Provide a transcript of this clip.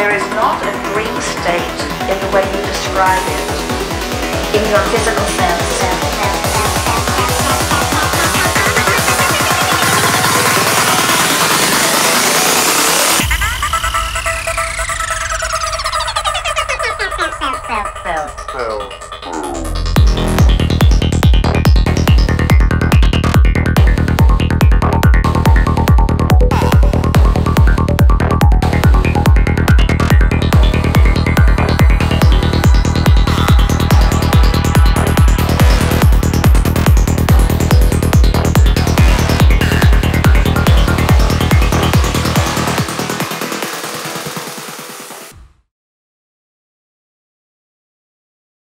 there is not a dream state in the way you describe it, in your physical sense.